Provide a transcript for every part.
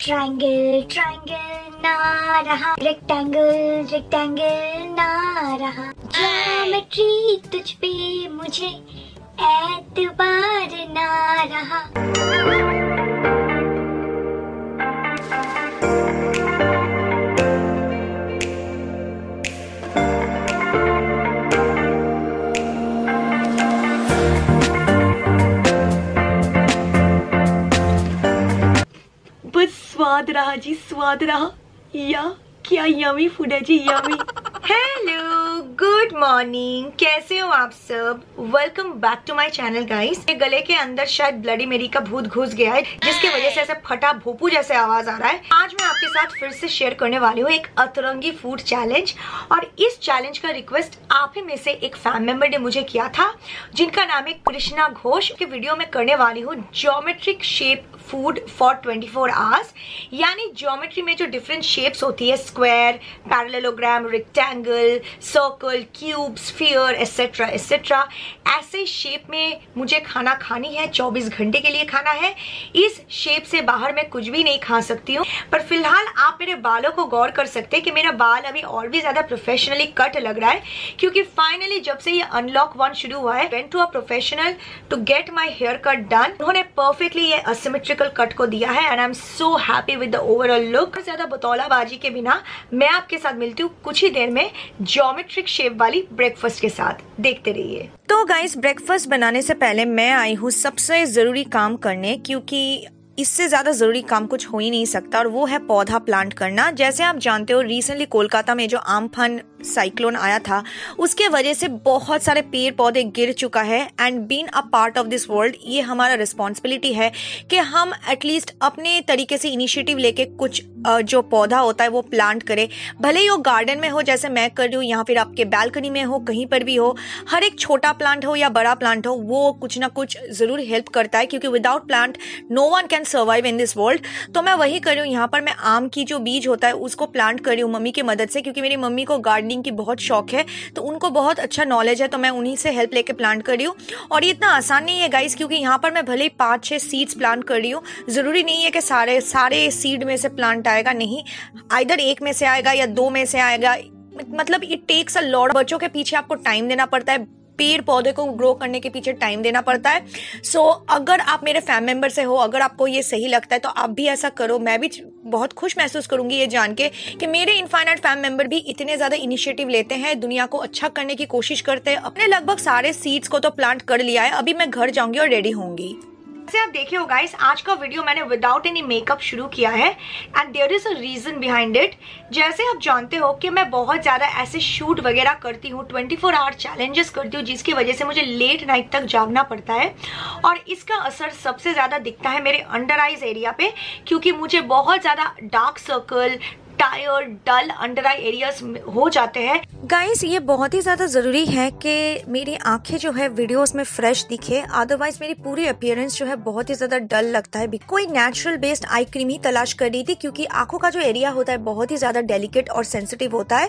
Triangle triangle ना रहा rectangle rectangle ना रहा ज्योमेट्री तुझ पे मुझे एतबार ना रहा स्वाद रहा जी स्वाद रहा या क्या यमी फ़ूड है जी यमी हेलो गुड मॉर्निंग कैसे हो आप सब? Welcome back to my channel guys मेरे गले के अंदर शायद ब्लडी मेरी का भूत घुस गया है, जिसकी वजह से ऐसे फटा भोपू जैसे आवाज़ आ रहा है। आज मैं आपके साथ फिर से शेयर करने वाली हूँ एक अतरंगी फ़ूड चैलेंज और इस चैलेंज का रिक्वेस्ट आप ही में से एक फ़ैन मेंबर ने मुझे किया था, जिनका नाम है कृष्णा घोष। के वीडियो में करने वाली हूँ geometric shape food for 24 four hours यानी ज्योमेट्री में जो डिफरेंट शेप्स होती है square parallelogram rectangle circle cube, sphere, etc. etc. ऐसे शेप में मुझे खाना खानी है 24 घंटे के लिए खाना है। इस शेप से बाहर मैं कुछ भी नहीं खा सकती हूँ। पर फ़िलहाल आप मेरे बालों को गौर कर सकते हैं कि मेरा बाल अभी और भी ज़्यादा प्रोफेशनली कट लग रहा है, क्योंकि फाइनली जब से ये अनलॉक वन शुरू हुआ है went to a professional to get my hair cut done उन्होंने परफेक्टली ये असिमेट्रिकल कट को दिया है and I am so happy with the overall look ज़्यादा बतौलाबाजी के बिना मैं आपके साथ मिलती हूँ कुछ ही देर में ज्योमेट्रिक शेप वाली ब्रेकफास्ट के साथ। देखते रहिए। तो गाइस ब्रेकफास्ट बनाने से पहले मैं आई हूँ सबसे ज़रूरी काम करने, क्योंकि इससे ज़्यादा ज़रूरी काम कुछ हो ही नहीं सकता, और वो है पौधा प्लांट करना। जैसे आप जानते हो रिसेंटली कोलकाता में जो आमफन साइक्लोन आया था, उसके वजह से बहुत सारे पेड़ पौधे गिर चुका है and been a part of this world ये हमारा रिस्पॉन्सिबिलिटी है कि हम एटलीस्ट अपने तरीके से इनिशिएटिव लेके कुछ जो पौधा होता है वो प्लांट करें। भले ही वो गार्डन में हो, जैसे मैं कर रही हूँ, यहाँ फिर आपके बैल्कनी में हो, कहीं पर भी हो, हर एक छोटा प्लांट हो या बड़ा प्लांट हो, वो कुछ ना कुछ ज़रूर हेल्प करता है क्योंकि without plant no one can survive in this world तो मैं वही कर रही हूँ, यहाँ पर मैं आम की जो बीज होता है, उसको प्लांट कर रही हूँ मम्मी की मदद से, क्योंकि मेरी मम्मी को गार्डनिंग की बहुत शौक है तो उनको बहुत अच्छा नॉलेज है तो मैं उन्हीं से हेल्प लेके प्लांट कर रही हूँ। और ये इतना आसान नहीं है गाइस क्योंकि यहाँ पर मैं भले ही पाँच छः सीड्स प्लांट कर रही हूँ, ज़रूरी नहीं है कि सारे सारे सीड में से प्लांट आएगा, नहीं। आइधर एक में से आएगा या दो में से आएगा मतलब इट टेक्स अ लॉर्ड बच्चों के पीछे आपको टाइम देना पड़ता है पेड़ पौधे को ग्रो करने के पीछे टाइम देना पड़ता है। सो so, अगर आप मेरे फैम मेंबर से हो अगर आपको ये सही लगता है तो आप भी ऐसा करो। मैं भी बहुत खुश महसूस करूँगी ये जान के कि मेरे इनफाइनाइट फैम मेंबर भी इतने ज़्यादा इनिशिएटिव लेते हैं दुनिया को अच्छा करने की कोशिश करते हैं। अपने लगभग सारे सीड्स को तो प्लांट कर लिया है। अभी मैं घर जाऊँगी और रेडी होंगी। जैसे आप देखे हो गाइस आज का वीडियो मैंने विदाउट एनी मेकअप शुरू किया है and there is a reason behind it जैसे आप जानते हो कि मैं बहुत ज़्यादा ऐसे शूट वगैरह करती हूँ 24 फोर आवर चैलेंजेस करती हूँ, जिसकी वजह से मुझे लेट नाइट तक जागना पड़ता है, और इसका असर सबसे ज़्यादा दिखता है मेरे अंडर आइज़ एरिया पे, क्योंकि मुझे बहुत ज़्यादा dark circle tired dull under eye areas हो जाते हैं। गाइस ये बहुत ही ज़्यादा ज़रूरी है कि मेरी आँखें जो है वीडियोस में फ्रेश दिखे। अदरवाइज़ मेरी पूरी अपियरेंस जो है बहुत ही ज़्यादा डल लगता है। कोई नेचुरल बेस्ड आई क्रीम ही तलाश कर रही थी, क्योंकि आँखों का जो एरिया होता है बहुत ही ज़्यादा डेलिकेट और सेंसिटिव होता है।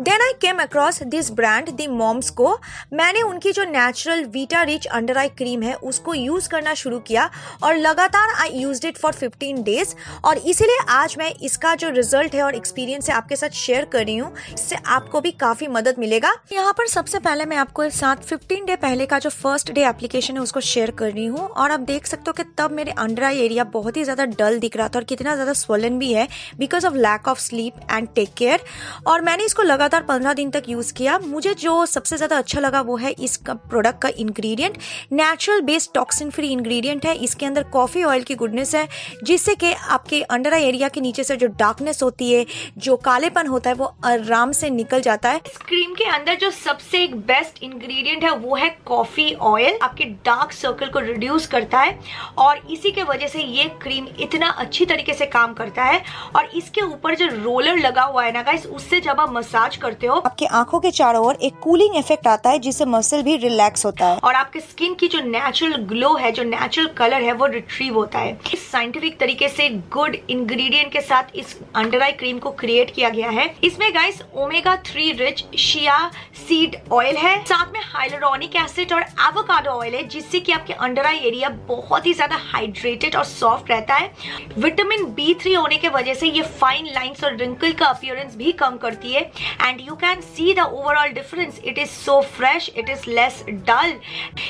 Then I came across this brand The Moms Co. मैंने उनकी जो natural vita rich under eye cream है, उसको यूज़ करना शुरू किया और लगातार I use it for fifteen days और इसीलिए आज मैं इसका जो रिज़ल्ट है और एक्सपीरियंस है आपके साथ शेयर कर रही हूँ, इससे आपको भी काफ़ी मदद मिलेगा। यहाँ पर सबसे पहले मैं आपको साथ 15 डे पहले का जो फ़र्स्ट डे एप्लीकेशन है, उसको शेयर कर रही हूँ। और आप देख सकते हो कि तब मेरे अंडर आई एरिया बहुत ही ज़्यादा डल दिख रहा था और कितना ज़्यादा स्वलन भी है because of lack of sleep and take care और मैंने इसको लगातार पंद्रह दिन तक यूज़ किया। मुझे जो सबसे ज़्यादा अच्छा लगा वो है इस प्रोडक्ट का ingredient natural based toxin free ingredient है। इसके अंदर कॉफ़ी ऑयल की गुडनेस है, जिससे कि आपके अंडर आई एरिया के नीचे से जो डार्कनेस होती है जो कालेपन होता है वो आराम से निकल जाता है। इस क्रीम के अंदर जो सबसे एक बेस्ट इंग्रेडिएंट है वो है कॉफ़ी ऑयल आपके डार्क सर्कल को रिड्यूस करता है और इसी के वजह से ये क्रीम इतना अच्छी तरीके से काम करता है। और इसके ऊपर जो रोलर लगा हुआ है ना गाइस उससे जब आप मसाज करते हो आपकी आँखों के चारों ओर एक कूलिंग इफ़ेक्ट आता है जिससे मसल भी रिलैक्स होता है। और आपके स्किन की जो नेचुरल ग्लो है जो नेचुरल कलर है वो रिट्रीव होता है। इस साइंटिफिक तरीके से गुड इंग्रेडिएंट के साथ इस अंडर आई क्रीम को क्रिएट किया गया है। इसमें guys omega three rich chia seed oil है। साथ में हाइलोरॉनिक एसिड और एवोकाडो ऑयल है, जिससे कि आपके अंडर आई एरिया बहुत ही ज़्यादा हाइड्रेटेड और सॉफ्ट रहता है। विटामिन बी थ्री होने के वजह से ये फाइन लाइंस और रिंकल का अपियरेंस भी कम करती है। And you can see the overall difference it is so fresh it is less dull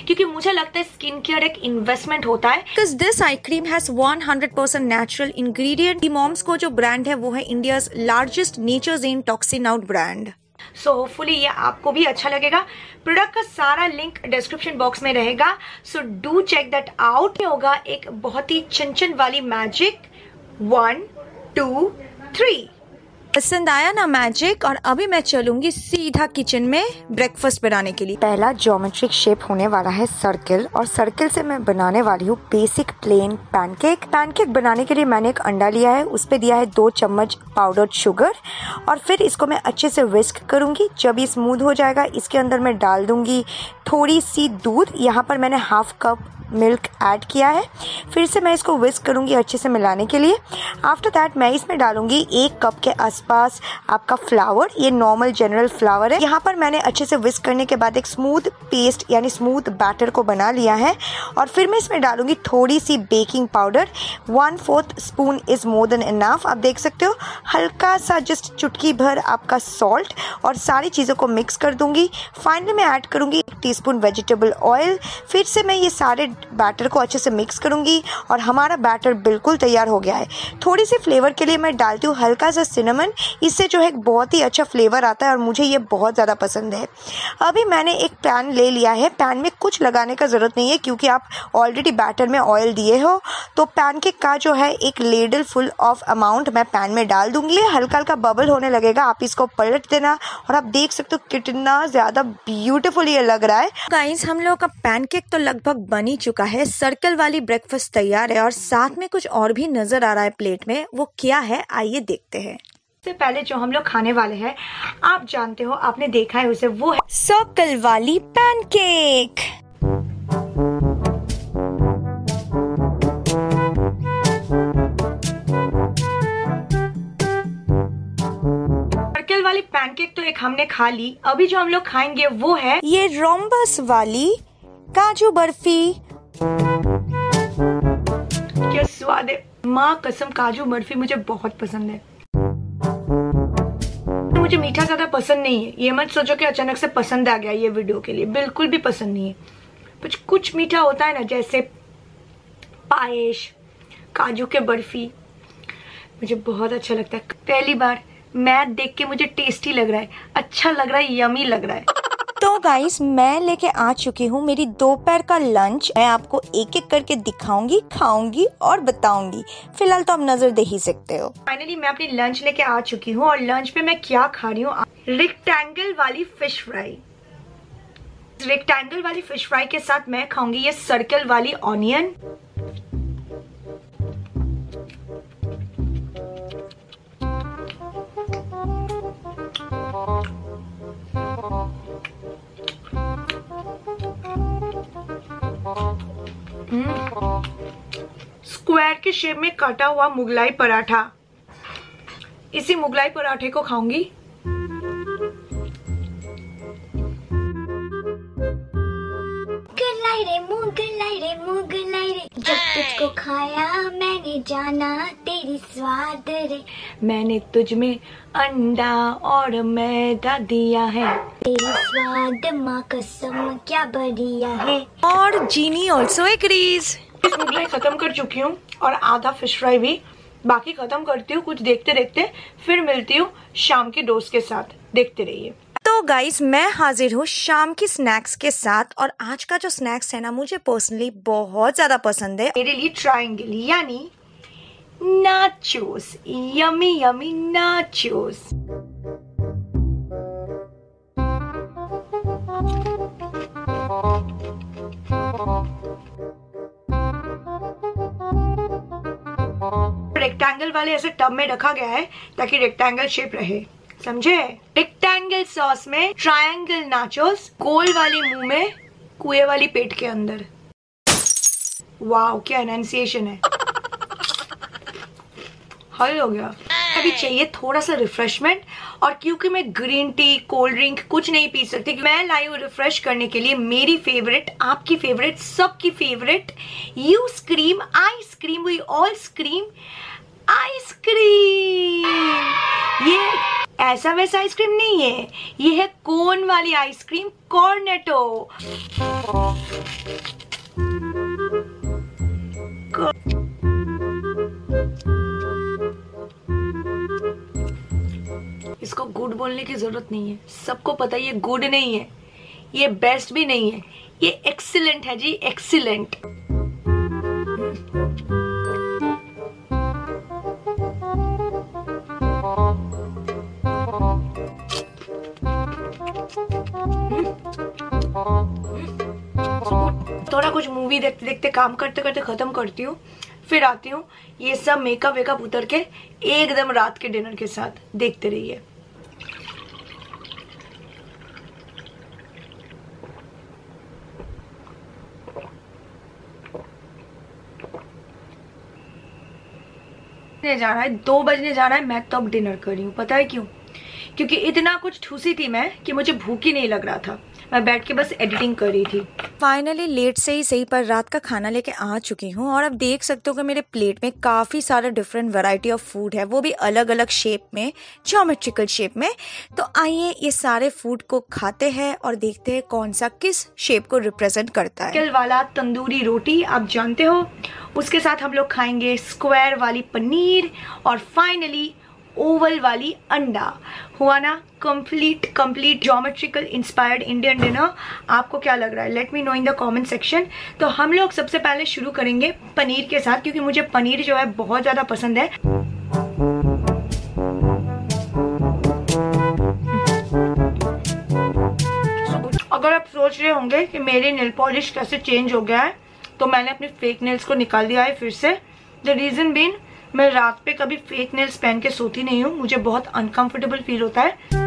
क्योंकि मुझे लगता है स्किन केयर एक इन्वेस्टमेंट होता है। Because this eye cream has 100% natural ingredient. Moms को जो ब्रांड है, वो है largest nature in toxin out brand so so, hopefully ये आपको भी अच्छा लगेगा। प्रोडक्ट का सारा लिंक डिस्क्रिप्शन बॉक्स में रहेगा। So do check that out में होगा एक बहुत ही चंचन वाली मैजिक वन टू थ्री पसंद आया ना मैजिक और अभी मैं चलूँगी सीधा किचन में ब्रेकफास्ट बनाने के लिए। पहला ज्योमेट्रिक शेप होने वाला है सर्किल और सर्किल से मैं बनाने वाली हूँ बेसिक प्लेन पैनकेक पैनकेक बनाने के लिए मैंने एक अंडा लिया है, उस पर दिया है दो चम्मच पाउडर्ड शुगर और फिर इसको मैं अच्छे से विस्क करूँगी। जब ये स्मूथ हो जाएगा, इसके अंदर मैं डाल दूँगी थोड़ी सी दूध। यहाँ पर मैंने हाफ़ कप मिल्क ऐड किया है। फिर से मैं इसको विस्क करूँगी अच्छे से मिलाने के लिए। आफ्टर दैट मैं इसमें डालूँगी एक कप के आसपास आपका फ्लावर ये नॉर्मल जनरल फ्लावर है। यहाँ पर मैंने अच्छे से विस्क करने के बाद एक स्मूथ पेस्ट यानी स्मूथ बैटर को बना लिया है। और फिर मैं इसमें डालूँगी थोड़ी सी baking powder one fourth spoon is more than enough आप देख सकते हो, हल्का सा जस्ट चुटकी भर आपका सॉल्ट और सारी चीज़ों को मिक्स कर दूँगी। फाइनली मैं ऐड करूँगी एक टीस्पून वेजिटेबल ऑयल फिर से मैं ये सारे बैटर को अच्छे से मिक्स करूँगी और हमारा बैटर बिल्कुल तैयार हो गया है। थोड़ी सी फ्लेवर के लिए मैं डालती हूँ हल्का सा सिनेमन। इससे जो है बहुत ही अच्छा फ्लेवर आता है और मुझे ये बहुत ज़्यादा पसंद है। अभी मैंने एक पैन ले लिया है। पैन में कुछ लगाने का ज़रूरत नहीं है क्योंकि आप ऑलरेडी बैटर में ऑयल दिए हो। तो पैन के जो है एक लेडल फुल ऑफ़ अमाउंट मैं पैन में डाल दूँगी। हल्का हल्का बबल होने लगेगा। आप इसको पलट देना और आप देख सकते हो कितना ज़्यादा ब्यूटीफुल ये लग रहा है। गाइस हम लोग का पैनकेक तो लगभग बन चुका है सर्कल वाली ब्रेकफास्ट तैयार है और साथ में कुछ और भी नज़र आ रहा है प्लेट में वो क्या है आइए देखते हैं। सबसे पहले जो हम लोग खाने वाले हैं आप जानते हो आपने देखा है उसे वो है सर्कल वाली पैनकेक सर्कल वाली पैनकेक तो एक हमने खा ली अभी जो हम लोग खाएँगे वो है ये रोम्बस वाली काजू बर्फ़ी। क्या स्वाद है? माँ कसम, काजू बर्फ़ी मुझे बहुत पसंद है। मुझे मीठा ज़्यादा पसंद नहीं है। ये मत सोचो कि अचानक से पसंद आ गया ये वीडियो के लिए। बिल्कुल भी पसंद नहीं है। कुछ कुछ मीठा होता है ना, जैसे पायश, काजू के बर्फ़ी। मुझे बहुत अच्छा लगता है। पहली बार, मैथ देख के मुझे टेस्टी लग रहा है। अच्छा लग रहा है यमी लग रहा है। तो गाइस मैं लेके आ चुकी हूँ मेरी दोपहर का लंच मैं आपको एक एक करके दिखाऊँगी, खाऊँगी और बताऊँगी। फ़िलहाल तो आप नज़र दे ही सकते हो। फाइनली मैं अपनी लंच लेके आ चुकी हूँ और लंच में मैं क्या खा रही हूँ? रेक्टेंगल वाली फ़िश फ्राई रेक्टेंगल वाली फ़िश फ्राई के साथ मैं खाऊँगी ये सर्कल वाली ऑनियन शेप में काटा हुआ मुगलाई पराठा। इसी मुगलाई पराठे को खाऊँगी। मुगलाई रे रे मुगलाई जब तुझको खाया मैंने जाना तेरी स्वाद रे। मैंने तुझ में अंडा और मैदा दिया है। तेरी स्वाद माँ कसम क्या बढ़िया है। और जीनी ऑल्सो एग्रीज इस मुगलाई खत्म कर चुकी हूँ और आधा फ़िश फ्राई भी बाकी खत्म करती हूँ कुछ देखते देखते फिर मिलती हूँ शाम के डोज के साथ। देखते रहिए। तो गाइस मैं हाजिर हूँ शाम की स्नैक्स के साथ और आज का जो स्नैक्स है ना मुझे पर्सनली बहुत ज़्यादा पसंद है। मेरे लिए ट्रायंगल यानी nachos yummy yummy nachos rectangle वाले ऐसे टब में रखा गया है ताकि रेक्टेंगल शेप रहे। समझे? रेक्टेंगल सॉस में ट्रायंगल नाचोस गोल वाली मुँह में, कुएँ वाली पेट के अंदर। वाओ क्या एनाउंसिएशन है। हल हो गया। भी चाहिए थोड़ा सा रिफ्रेशमेंट और क्योंकि मैं ग्रीन टी कोल्ड ड्रिंक कुछ नहीं पी सकती मैं लाई हूँ रिफ्रेश करने के लिए मेरी फेवरेट आपकी फेवरेट सबकी favourite you scream ice cream we all scream ice cream ये ऐसा वैसा आइसक्रीम नहीं है। ये है कोन वाली आइसक्रीम कॉर्नेटो इसको गुड बोलने की ज़रूरत नहीं है। सबको पता ये गुड नहीं है। ये बेस्ट भी नहीं है। ये एक्सीलेंट है जी एक्सीलेंट थोड़ा कुछ मूवी देखते देखते, काम करते करते खत्म करती हूँ, फिर आती हूँ, ये सब मेकअप वेकअप उतर के एकदम रात के डिनर के साथ देखते रहिए। जाना है, दो बजने जाना है, मैं तो अब डिनर कर रही हूँ, पता है क्यों? क्योंकि इतना कुछ ठूसी थी मैं कि मुझे भूख ही नहीं लग रहा था। मैं बैठ के बस एडिटिंग कर रही थी। फाइनली लेट से ही सही पर रात का खाना लेके आ चुकी हूँ और अब देख सकते हो कि मेरे प्लेट में काफ़ी सारा डिफरेंट वैरायटी ऑफ़ फ़ूड है। वो भी अलग अलग शेप में ज्योमेट्रिकल शेप में। तो आइए ये सारे फ़ूड को खाते हैं और देखते हैं कौन सा किस शेप को रिप्रेजेंट करता है। कल वाला तंदूरी रोटी, आप जानते हो। उसके साथ हम लोग खाएँगे स्क्वायर वाली पनीर और फाइनली ओवल वाली अंडा। हुआ ना complete complete geometrical inspired Indian dinner आपको क्या लग रहा है? Let me know in the comment section तो हम लोग सबसे पहले शुरू करेंगे पनीर के साथ, क्योंकि मुझे पनीर जो है बहुत ज़्यादा पसंद है। अगर आप सोच रहे होंगे कि मेरी नेल पॉलिश कैसे चेंज हो गया है तो मैंने अपने फेक नेल्स को निकाल दिया है फिर से। द रीज़न बीन मैं रात पे कभी फेक नेल्स पहन के सोती नहीं हूँ। मुझे बहुत अनकंफर्टेबल फील होता है।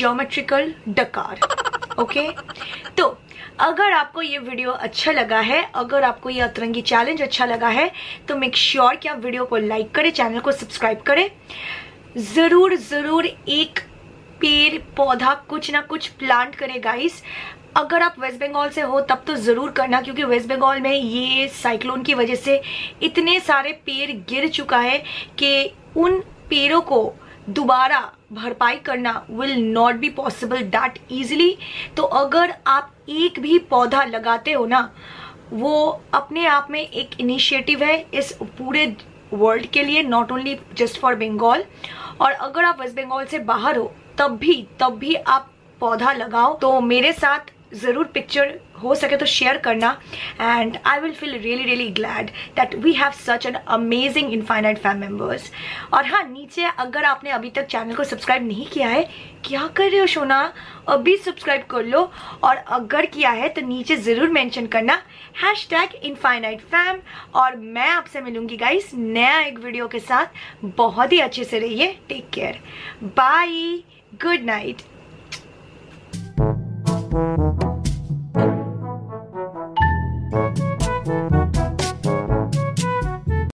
ज्योमेट्रिकल डकार ओके तो अगर आपको ये वीडियो अच्छा लगा है, अगर आपको ये अतरंगी चैलेंज अच्छा लगा है तो मेक श्योर sure कि आप वीडियो को लाइक करें चैनल को सब्सक्राइब करें। ज़रूर ज़रूर एक पेड़ पौधा कुछ ना कुछ प्लांट करें गाइस अगर आप वेस्ट बंगाल से हो, तब तो ज़रूर करना, क्योंकि वेस्ट बंगाल में ये साइक्लोन की वजह से इतने सारे पेड़ गिर चुका है कि उन पेड़ों को दोबारा भरपाई करना will not be possible that easily तो अगर आप एक भी पौधा लगाते हो ना, वो अपने आप में एक इनिशिएटिव है इस पूरे वर्ल्ड के लिए not only just for Bengal और अगर आप वेस्ट बंगाल से बाहर हो, तब भी तब भी आप पौधा लगाओ। तो मेरे साथ ज़रूर पिक्चर हो सके तो शेयर करना. And I will feel really really glad that we have such an amazing infinite fam members और हाँ नीचे अगर आपने अभी तक चैनल को सब्सक्राइब नहीं किया है, क्या कर रहे हो सोना अभी सब्सक्राइब कर लो. और अगर किया है तो नीचे ज़रूर मेंशन करना. हैश टैग इनफाइनाइट फैम और मैं आपसे मिलूँगी गाइस नया एक वीडियो के साथ. बहुत ही अच्छे से रहिए. Take care bye good night